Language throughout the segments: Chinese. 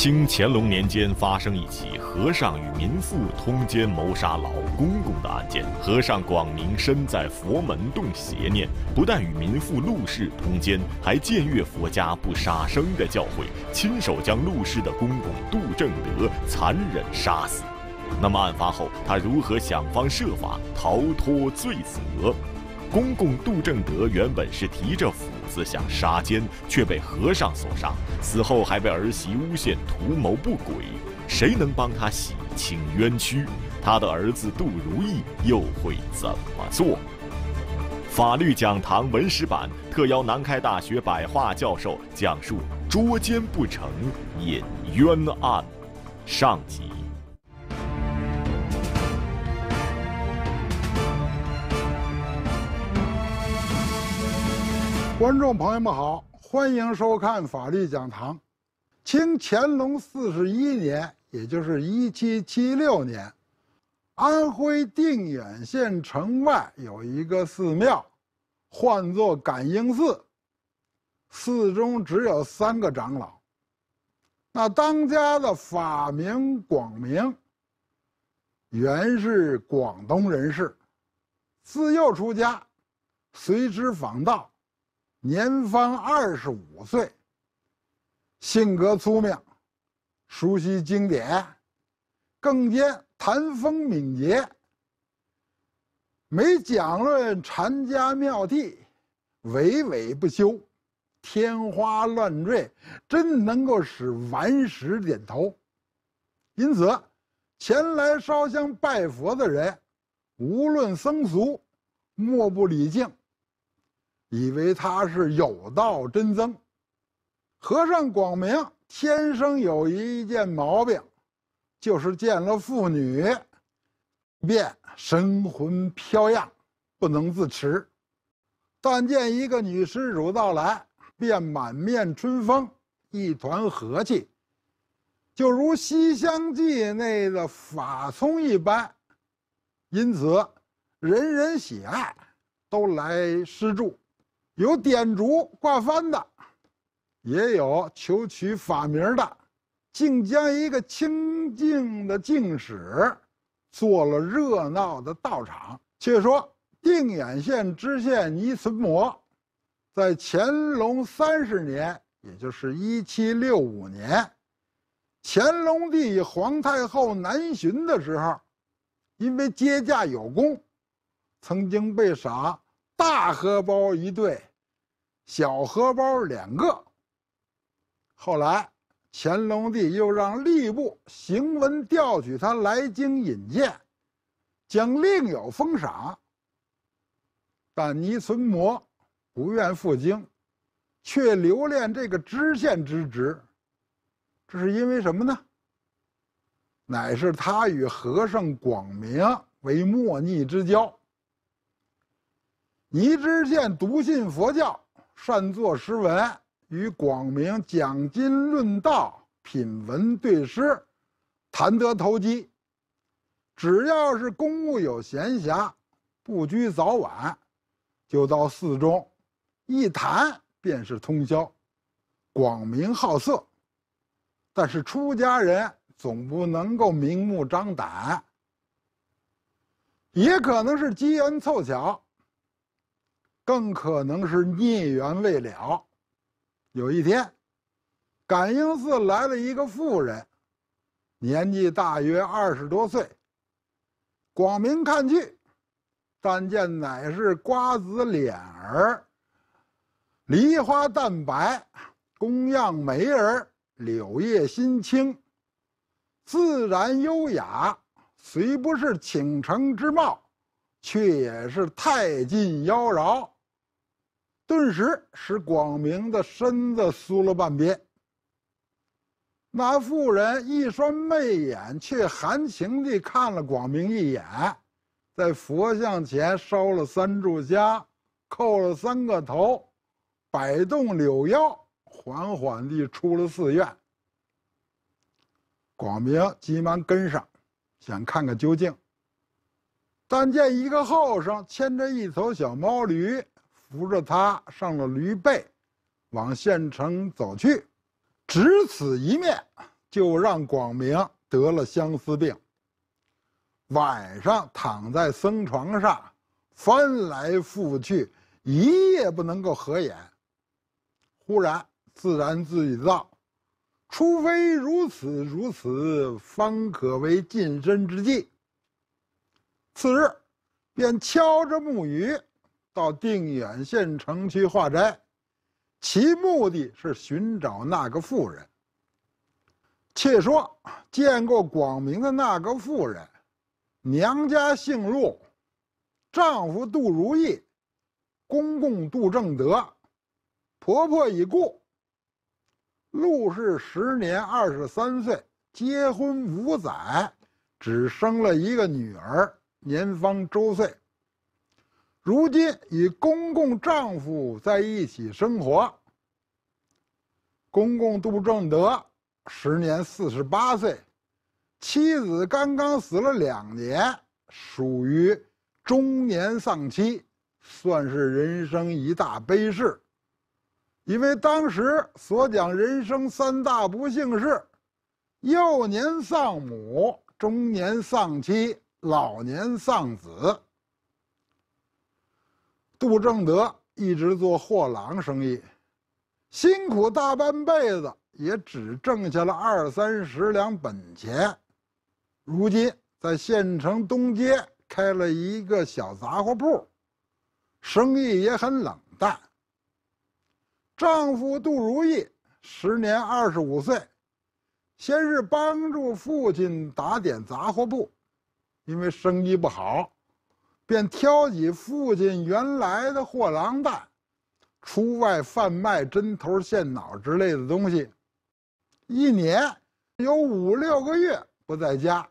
清乾隆年间发生一起和尚与民妇通奸谋杀老公公的案件。和尚广明身在佛门动邪念，不但与民妇陆氏通奸，还僭越佛家不杀生的教诲，亲手将陆氏的公公杜正德残忍杀死。那么案发后，他如何想方设法逃脱罪责？公公杜正德原本是提着斧子想杀奸，却被和尚所杀。死后还被儿媳诬陷图谋不轨，谁能帮他洗清冤屈？他的儿子杜如意又会怎么做？法律讲堂文史版特邀南开大学百化教授讲述捉奸不成引冤案，上集。观众朋友们好，欢迎收看法律讲堂。清乾隆四十一年，也就是一七七六年，安徽定远县城外有一个寺庙，唤作感应寺。寺中只有三个长老。那当家的法名广明，原是广东人士，自幼出家，随之访道。年方二十五岁，性格粗命，熟悉经典，更兼谈风敏捷。每讲论禅家妙谛，娓娓不休，天花乱坠，真能够使顽石点头。因此，前来烧香拜佛的人，无论僧俗，莫不礼敬。以为他是有道真僧。和尚广明天生有一件毛病，就是见了妇女，便神魂飘漾，不能自持。但见一个女施主到来，便满面春风，一团和气，就如《西厢记》内的法聪一般。因此，人人喜爱，都来施助。有点烛挂幡的，也有求取法名的，竟将一个清净的净室做了热闹的道场。却说定远县知县倪存谟，在乾隆三十年，也就是一七六五年，乾隆帝皇太后南巡的时候，因为接驾有功，曾经被赏大荷包一对。小荷包两个。后来，乾隆帝又让吏部行文调取他来京引荐，将另有封赏。但倪存谟不愿赴京，却留恋这个知县之职。这是因为什么呢？乃是他与和尚广明为莫逆之交。倪知县笃信佛教。善作诗文，与广明讲经论道，品文对诗，谈得投机。只要是公务有闲暇，不拘早晚，就到寺中一谈便是通宵。广明好色，但是出家人总不能够明目张胆，也可能是机缘凑巧。更可能是孽缘未了。有一天，感应寺来了一个妇人，年纪大约二十多岁。广明看去，但见乃是瓜子脸儿，梨花淡白，宫样美儿，柳叶新青，自然优雅，虽不是倾城之貌，却也是太近妖娆。顿时使广明的身子酥了半边。那妇人一双媚眼，却含情地看了广明一眼，在佛像前烧了三炷香，叩了三个头，摆动柳腰，缓缓地出了寺院。广明急忙跟上，想看个究竟。但见一个后生牵着一头小毛驴。扶着他上了驴背，往县城走去。只此一面，就让广明得了相思病。晚上躺在僧床上，翻来覆去，一夜不能够合眼。忽然自然自语道：“除非如此如此，方可为近身之计。”次日，便敲着木鱼，到定远县城去化斋，其目的是寻找那个妇人。且说见过广明的那个妇人。娘家姓陆，丈夫杜如意，公公杜正德，婆婆已故。陆氏时年二十三岁，结婚五载，只生了一个女儿，年方周岁。如今与公公丈夫在一起生活。公公杜正德时年四十八岁。妻子刚刚死了两年，属于中年丧妻，算是人生一大悲事。因为当时所讲人生三大不幸事：幼年丧母，中年丧妻，老年丧子。杜正德一直做货郎生意，辛苦大半辈子，也只挣下了二三十两本钱。如今在县城东街开了一个小杂货铺，生意也很冷淡。丈夫杜如意时年二十五岁，先是帮助父亲打点杂货铺，因为生意不好，便挑起父亲原来的货郎担，出外贩卖针头线脑之类的东西，一年有五六个月不在家。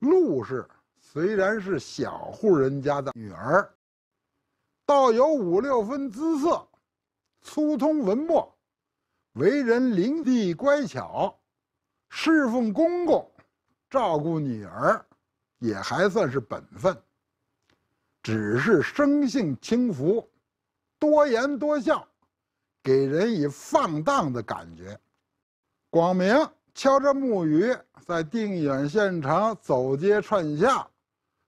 陆氏虽然是小户人家的女儿，倒有五六分姿色，粗通文墨，为人伶俐乖巧，侍奉公公，照顾女儿，也还算是本分。只是生性轻浮，多言多笑，给人以放荡的感觉。广明。敲着木鱼，在定远县城走街串巷，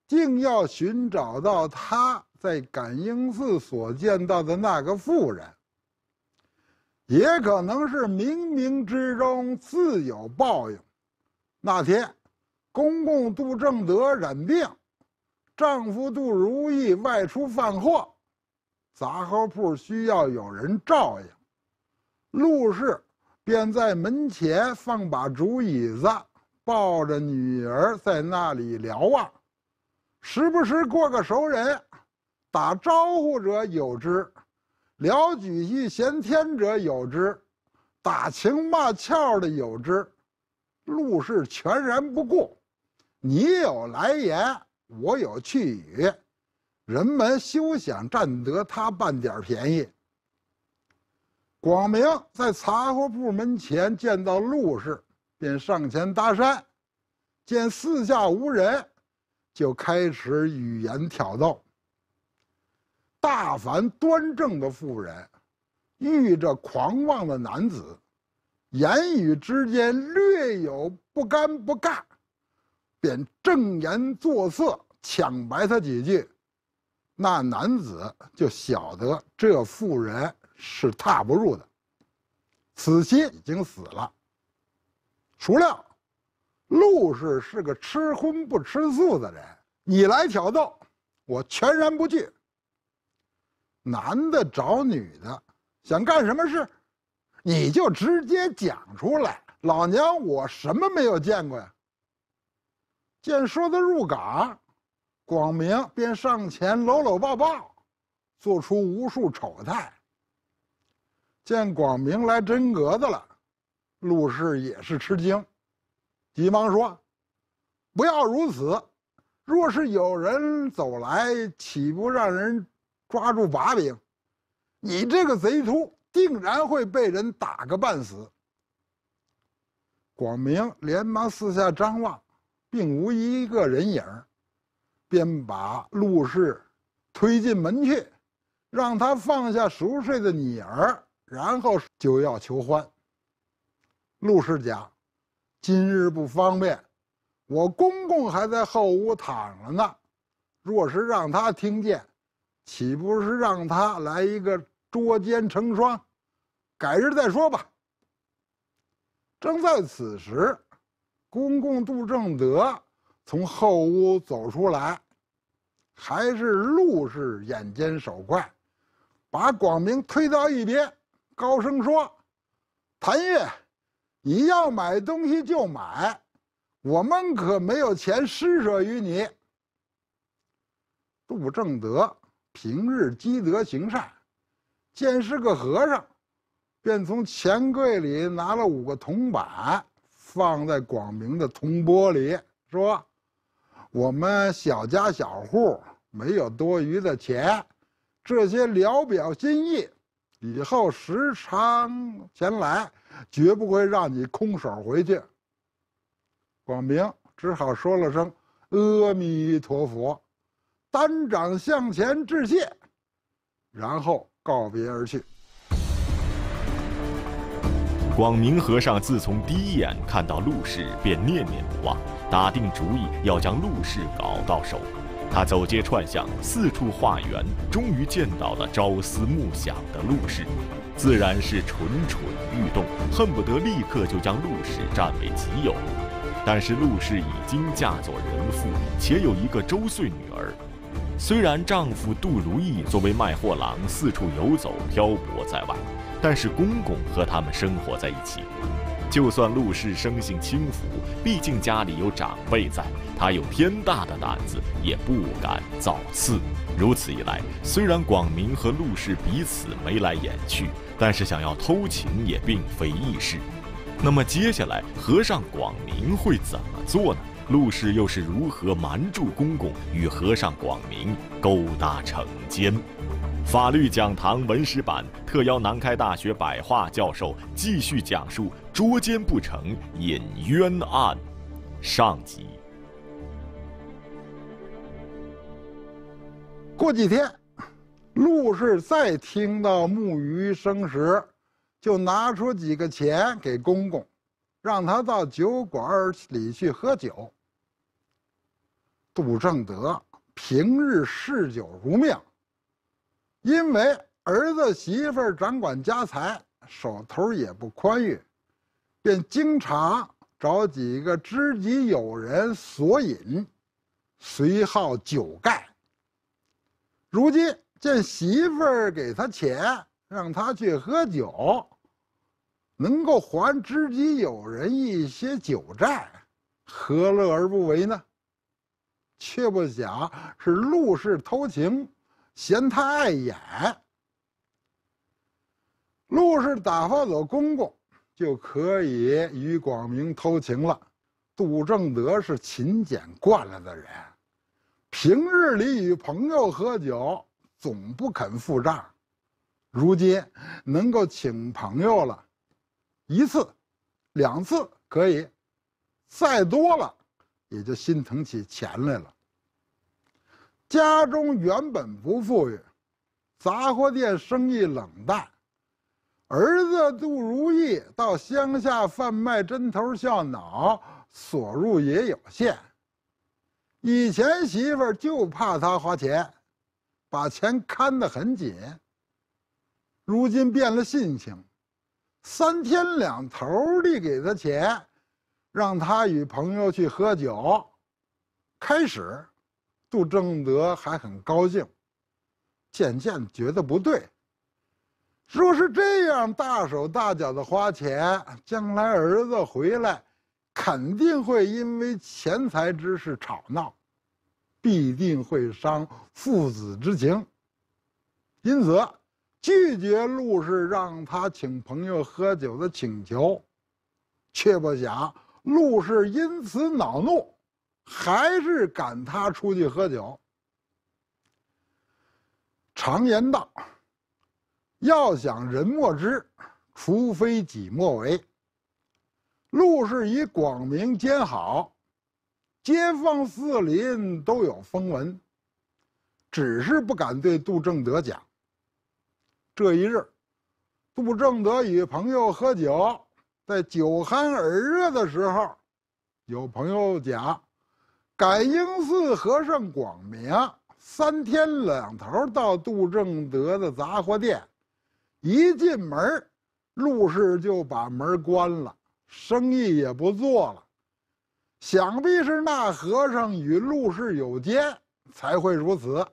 竟要寻找到他在感应寺所见到的那个妇人。也可能是冥冥之中自有报应。那天，公公杜正德染病，丈夫杜如意外出贩货，杂货铺需要有人照应，陆氏。便在门前放把竹椅子，抱着女儿在那里瞭望，时不时过个熟人，打招呼者有之，聊几句闲天者有之，打情骂俏的有之，陆氏全然不顾。你有来言，我有去语，人们休想占得他半点便宜。广明在杂货铺门前见到陆氏，便上前搭讪，见四下无人，就开始语言挑逗。大凡端正的妇人，遇着狂妄的男子，言语之间略有不干不尬，便正言作色抢白他几句，那男子就晓得这妇人。是踏不入的，此心已经死了。孰料，陆氏是个吃荤不吃素的人，你来挑逗，我全然不惧。男的找女的，想干什么事，你就直接讲出来。老娘我什么没有见过呀？见说的入港，广明便上前搂搂抱抱，做出无数丑态。见广明来真格子了，陆氏也是吃惊，急忙说：“不要如此，若是有人走来，岂不让人抓住把柄？你这个贼秃，定然会被人打个半死。”广明连忙四下张望，并无一个人影便把陆氏推进门去，让他放下熟睡的女儿。然后就要求欢。陆氏讲：“今日不方便，我公公还在后屋躺着呢。若是让他听见，岂不是让他来一个捉奸成双？改日再说吧。”正在此时，公公杜正德从后屋走出来，还是陆氏眼尖手快，把广明推到一边，高声说：“谭月。”你要买东西就买，我们可没有钱施舍于你。杜正德平日积德行善，见是个和尚，便从钱柜里拿了五个铜板，放在广明的铜钵里，说：“我们小家小户没有多余的钱，这些聊表心意，以后时常前来。”绝不会让你空手回去。广明只好说了声“阿弥陀佛”，单掌向前致谢，然后告别而去。广明和尚自从第一眼看到陆氏，便念念不忘，打定主意要将陆氏搞到手。他走街串巷，四处化缘，终于见到了朝思暮想的陆氏。自然是蠢蠢欲动，恨不得立刻就将陆氏占为己有。但是陆氏已经嫁作人妇，且有一个周岁女儿。虽然丈夫杜如意作为卖货郎四处游走漂泊在外，但是公公和他们生活在一起。就算陆氏生性轻浮，毕竟家里有长辈在，他有天大的胆子也不敢造次。如此一来，虽然广明和陆氏彼此眉来眼去。但是想要偷情也并非易事，那么接下来和尚广明会怎么做呢？陆氏又是如何瞒住公公与和尚广明勾搭成奸？法律讲堂文史版特邀南开大学白话教授继续讲述捉奸不成引冤案，上集。过几天。陆氏再听到木鱼声时，就拿出几个钱给公公，让他到酒馆里去喝酒。杜正德平日嗜酒如命，因为儿子媳妇掌管家财，手头也不宽裕，便经常找几个知己友人索饮，随好酒盖。如今。见媳妇给他钱，让他去喝酒，能够还知己友人一些酒债，何乐而不为呢？却不想是陆氏偷情，嫌他碍眼。陆氏打发走公公，就可以与广明偷情了。杜正德是勤俭惯了的人，平日里与朋友喝酒。总不肯付账，如今能够请朋友了，一次、两次可以，再多了也就心疼起钱来了。家中原本不富裕，杂货店生意冷淡，儿子杜如意到乡下贩卖针头笑脑，所入也有限。以前媳妇儿就怕他花钱。把钱看得很紧。如今变了性情，三天两头地给他钱，让他与朋友去喝酒。开始，杜正德还很高兴，渐渐觉得不对。若是这样大手大脚的花钱，将来儿子回来，肯定会因为钱财之事吵闹。必定会伤父子之情，因此拒绝陆氏让他请朋友喝酒的请求，却不想陆氏因此恼怒，还是赶他出去喝酒。常言道：“要想人莫知，除非己莫为。”陆氏以广明兼好。街坊四邻都有风闻，只是不敢对杜正德讲。这一日，杜正德与朋友喝酒，在酒酣耳热的时候，有朋友讲，感应寺和尚广明三天两头到杜正德的杂货店，一进门，陆氏就把门关了，生意也不做了。想必是那和尚与陆氏有奸，才会如此。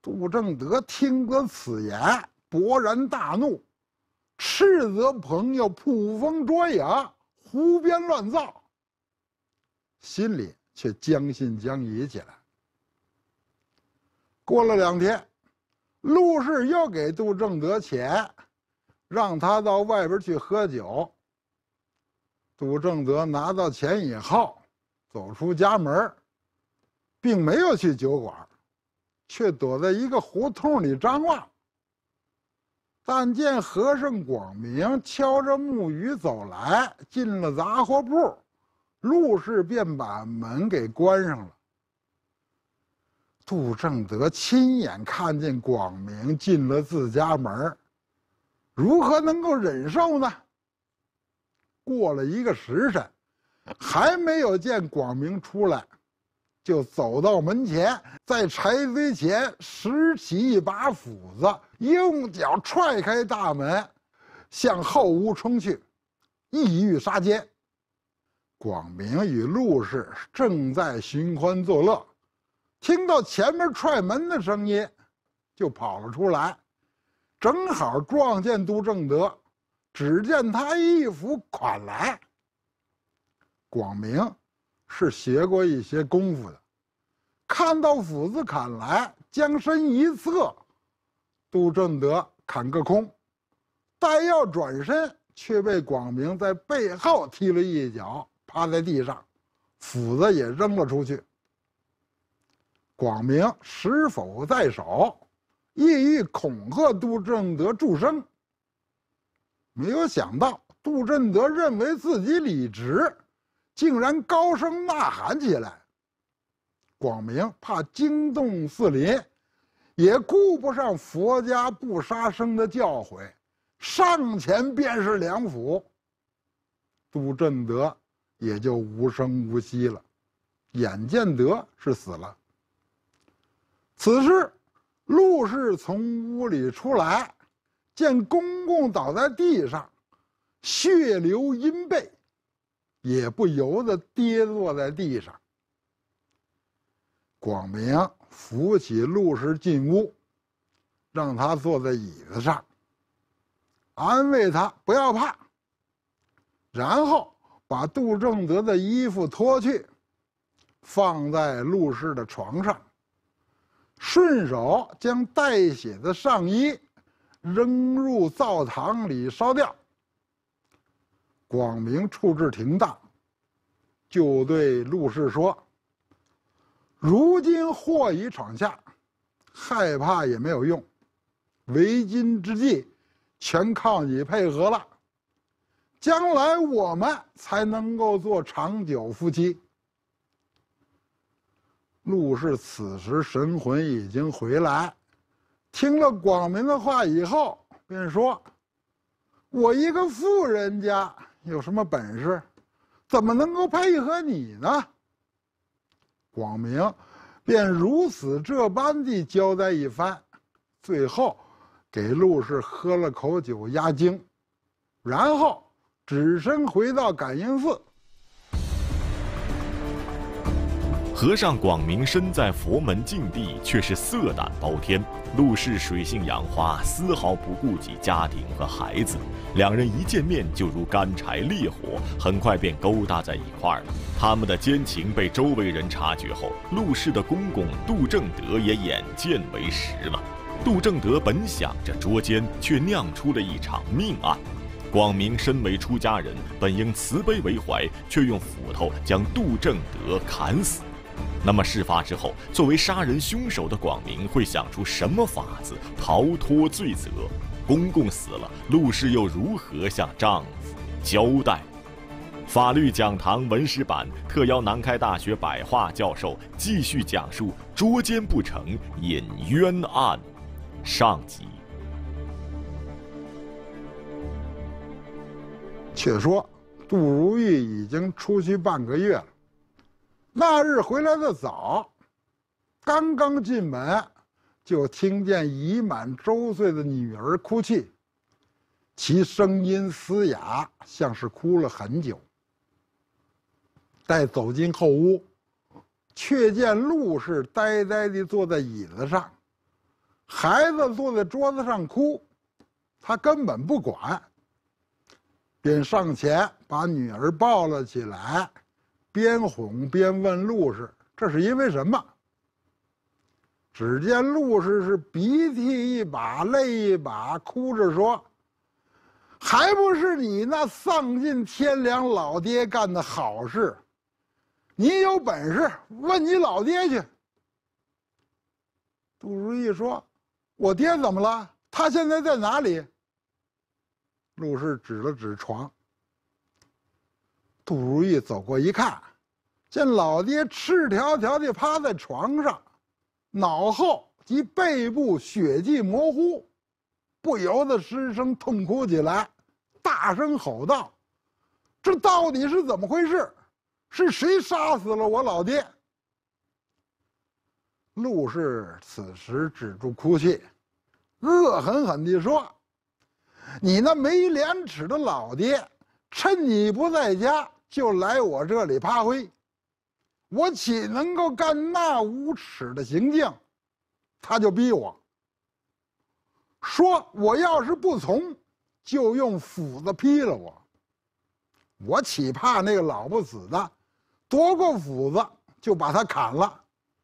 杜正德听得此言，勃然大怒，斥责朋友捕风捉影、胡编乱造，心里却将信将疑起来。过了两天，陆氏又给杜正德钱，让他到外边去喝酒。杜正德拿到钱以后，走出家门，并没有去酒馆，却躲在一个胡同里张望。但见和尚广明敲着木鱼走来，进了杂货铺，陆氏便把门给关上了。杜正德亲眼看见广明进了自家门，如何能够忍受呢？过了一个时辰，还没有见广明出来，就走到门前，在柴堆前拾起一把斧子，用脚踹开大门，向后屋冲去，意欲杀奸。广明与陆氏正在寻欢作乐，听到前面踹门的声音，就跑了出来，正好撞见杜正德。只见他一斧砍来。广明是学过一些功夫的，看到斧子砍来，将身一侧，杜正德砍个空，待要转身，却被广明在背后踢了一脚，趴在地上，斧子也扔了出去。广明石否在手，意欲恐吓杜振德助生。没有想到，杜振德认为自己理直，竟然高声呐喊起来。广明怕惊动四邻，也顾不上佛家不杀生的教诲，上前便是两斧。杜振德也就无声无息了，眼见得是死了。此时，陆氏从屋里出来。见公公倒在地上，血流阴背，也不由得跌坐在地上。广明扶起陆氏进屋，让他坐在椅子上，安慰他不要怕。然后把杜正德的衣服脱去，放在陆氏的床上，顺手将带血的上衣。扔入灶堂里烧掉。广明处置停当，就对陆氏说：“如今祸已闯下，害怕也没有用，为今之计，全靠你配合了。将来我们才能够做长久夫妻。”陆氏此时神魂已经回来。听了广明的话以后，便说：“我一个富人家有什么本事，怎么能够配合你呢？”广明便如此这般地交代一番，最后给陆氏喝了口酒压惊，然后只身回到感应寺。和尚广明身在佛门净地，却是色胆包天。陆氏水性杨花，丝毫不顾及家庭和孩子。两人一见面就如干柴烈火，很快便勾搭在一块儿了。他们的奸情被周围人察觉后，陆氏的公公杜正德也眼见为实了。杜正德本想着捉奸，却酿出了一场命案。广明身为出家人，本应慈悲为怀，却用斧头将杜正德砍死。那么事发之后，作为杀人凶手的广明会想出什么法子逃脱罪责？公公死了，陆氏又如何向丈夫交代？法律讲堂文史版特邀南开大学百化教授继续讲述捉奸不成引冤案，上集。却说杜如意已经出去半个月了，那日回来的早，刚刚进门，就听见已满周岁的女儿哭泣，其声音嘶哑，像是哭了很久。待走进后屋，却见陆氏呆呆地坐在椅子上，孩子坐在桌子上哭，他根本不管。便上前把女儿抱了起来，边哄边问陆氏：“这是因为什么？”只见陆氏是鼻涕一把泪一把，哭着说：“还不是你那丧尽天良老爹干的好事！你有本事问你老爹去。”杜如意说：“我爹怎么了？他现在在哪里？”陆氏指了指床。杜如意走过一看，见老爹赤条条地趴在床上，脑后及背部血迹模糊，不由得失声痛哭起来，大声吼道：“这到底是怎么回事？是谁杀死了我老爹？”陆氏此时止住哭泣，恶狠狠地说。你那没廉耻的老爹，趁你不在家就来我这里趴灰，我岂能够干那无耻的行径？他就逼我，说我要是不从，就用斧子劈了我。我岂怕那个老不死的，夺过斧子就把他砍了，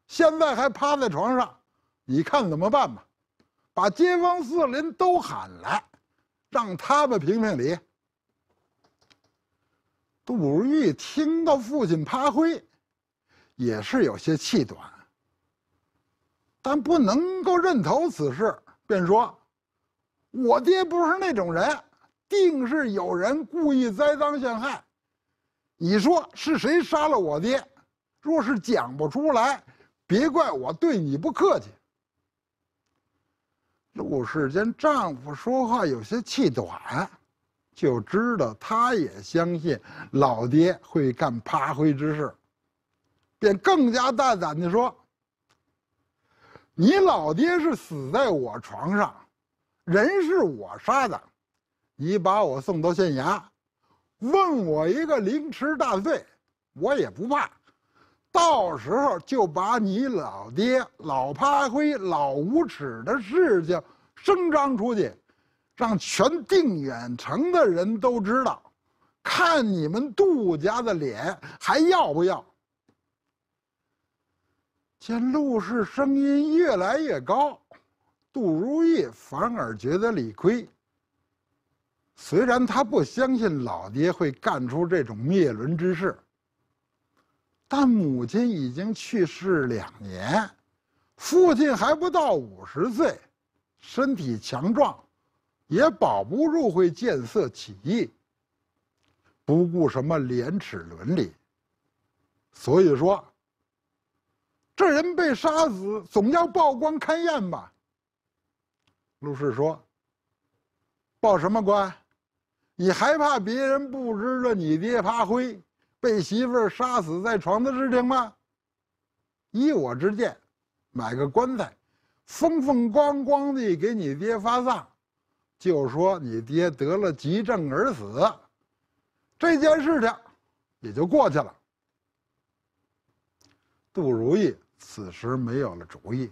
现在还趴在床上，你看怎么办吧？把街坊四邻都喊来。让他们评评理。杜如玉听到父亲趴灰，也是有些气短，但不能够认同此事，便说：“我爹不是那种人，定是有人故意栽赃陷害。你说是谁杀了我爹？若是讲不出来，别怪我对你不客气。”陆氏见丈夫说话有些气短，就知道他也相信老爹会干扒灰之事，便更加大胆地说：“你老爹是死在我床上，人是我杀的，你把我送到县衙，问我一个凌迟大罪，我也不怕。到时候就把你老爹老趴灰、老无耻的事情。”声张出去，让全定远城的人都知道，看你们杜家的脸还要不要？见陆氏声音越来越高，杜如意反而觉得理亏。虽然他不相信老爹会干出这种灭伦之事，但母亲已经去世两年，父亲还不到五十岁。身体强壮，也保不住会见色起意，不顾什么廉耻伦理。所以说，这人被杀死，总要报官勘验吧。陆氏说：“报什么官？你还怕别人不知道你爹趴灰，被媳妇儿杀死在床的事情吗？依我之见，买个棺材。”风风光光地给你爹发丧，就说你爹得了急症而死，这件事情也就过去了。杜如意此时没有了主意，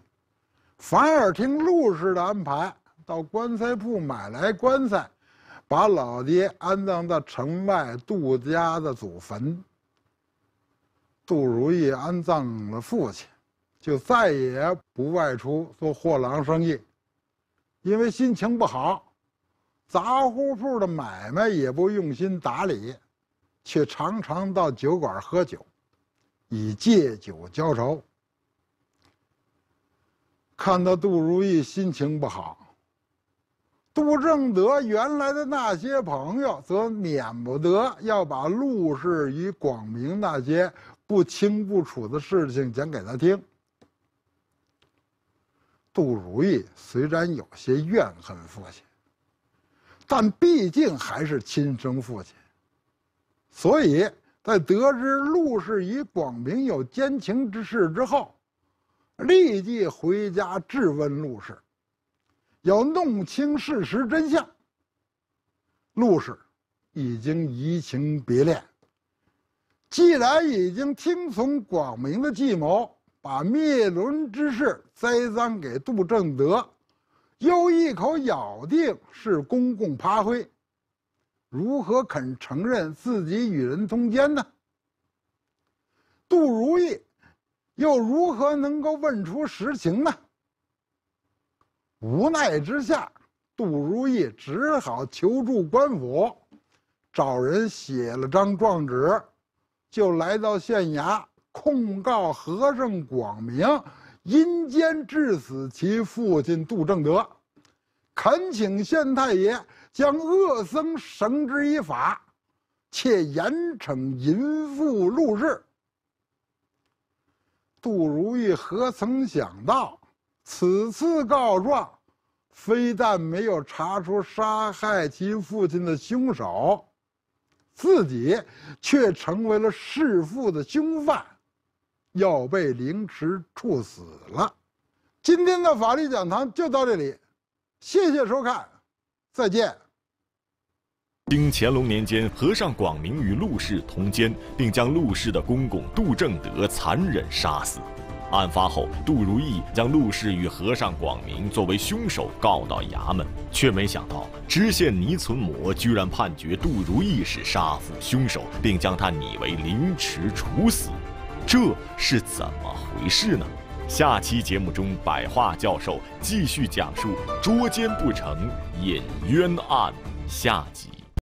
反而听陆氏的安排，到棺材铺买来棺材，把老爹安葬在城外杜家的祖坟。杜如意安葬了父亲。就再也不外出做货郎生意，因为心情不好，杂货铺的买卖也不用心打理，却常常到酒馆喝酒，以借酒浇愁。看到杜如意心情不好，杜正德原来的那些朋友则免不得要把陆氏与广明那些不清不楚的事情讲给他听。杜如意虽然有些怨恨父亲，但毕竟还是亲生父亲，所以在得知陆氏与广明有奸情之事之后，立即回家质问陆氏，要弄清事实真相。陆氏已经移情别恋，既然已经听从广明的计谋，把灭伦之事栽赃给杜正德，又一口咬定是公公趴灰，如何肯承认自己与人通奸呢？杜如意又如何能够问出实情呢？无奈之下。杜如意只好求助官府，找人写了张状纸，就来到县衙控告和尚广明阴间致死其父亲杜正德，恳请县太爷将恶僧绳之以法，且严惩淫妇陆氏。杜如意何曾想到，此次告状。非但没有查出杀害其父亲的凶手，自己却成为了弑父的凶犯，要被凌迟处死了。今天的法律讲堂就到这里，谢谢收看，再见。经乾隆年间，和尚广明与陆氏通奸，并将陆氏的公公杜正德残忍杀死。案发后，杜如意将陆氏与和尚广明作为凶手告到衙门，却没想到知县倪存模居然判决杜如意是杀父凶手，并将他拟为凌迟处死，这是怎么回事呢？下期节目中，百话教授继续讲述捉奸不成引冤案下集。